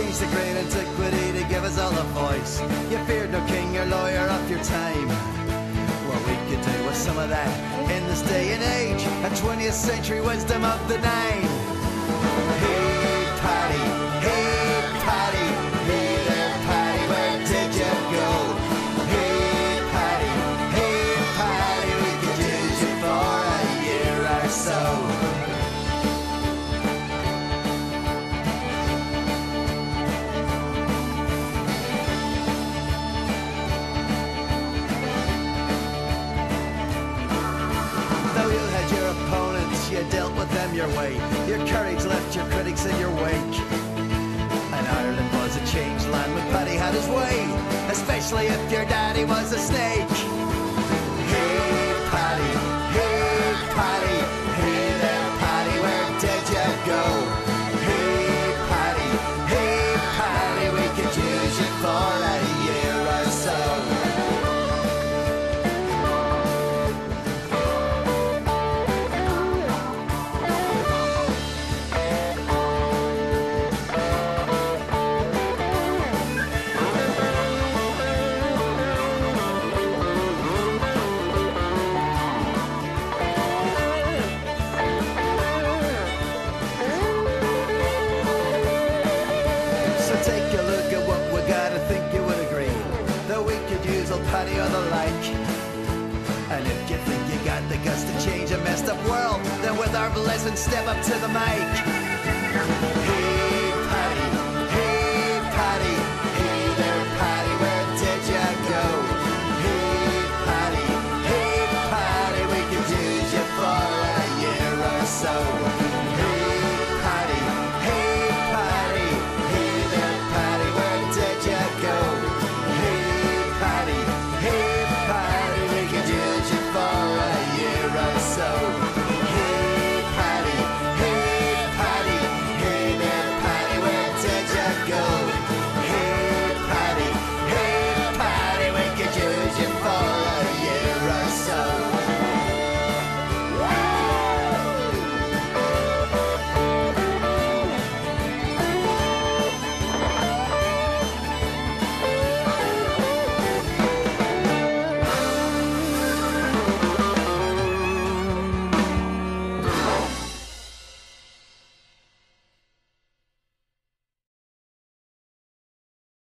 change the great antiquity to give us all a voice. You feared no king or lawyer of your time. What we could do with some of that in this day and age, a 20th century wisdom of the nine. Them your way. Your courage left your critics in your wake. And Ireland was a changed land when Paddy had his way, especially if your daddy was a snake. putty or the like. And if you think you got the guts to change a messed up world, then with our blessing, step up to the mic.